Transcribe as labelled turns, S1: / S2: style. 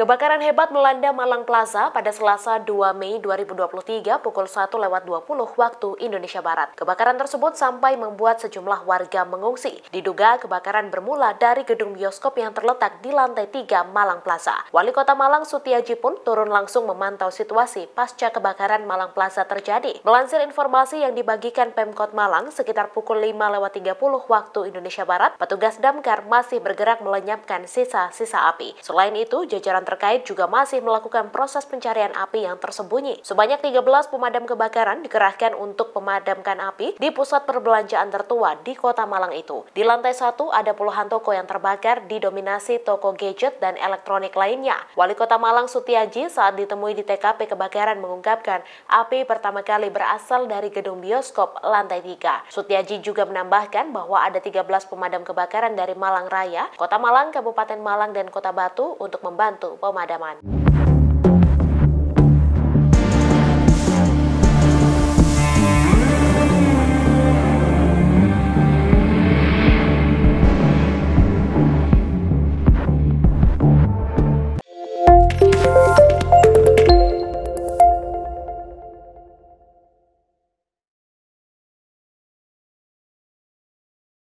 S1: Kebakaran hebat melanda Malang Plaza pada Selasa 2 Mei 2023 pukul 1 lewat 20 waktu Indonesia Barat. Kebakaran tersebut sampai membuat sejumlah warga mengungsi. Diduga kebakaran bermula dari gedung bioskop yang terletak di lantai 3 Malang Plaza. Wali Kota Malang Sutiaji pun turun langsung memantau situasi pasca kebakaran Malang Plaza terjadi. Melansir informasi yang dibagikan Pemkot Malang sekitar pukul 5 lewat 30 waktu Indonesia Barat, petugas damkar masih bergerak melenyapkan sisa-sisa api. Selain itu, jajaran terkait juga masih melakukan proses pencarian api yang tersembunyi. Sebanyak 13 pemadam kebakaran dikerahkan untuk memadamkan api di pusat perbelanjaan tertua di kota Malang itu. Di lantai satu ada puluhan toko yang terbakar didominasi toko gadget dan elektronik lainnya. Wali kota Malang Sutiaji saat ditemui di TKP kebakaran mengungkapkan api pertama kali berasal dari gedung bioskop lantai 3. Sutiaji juga menambahkan bahwa ada 13 pemadam kebakaran dari Malang Raya, Kota Malang, Kabupaten Malang, dan Kota Batu untuk membantu pemadaman.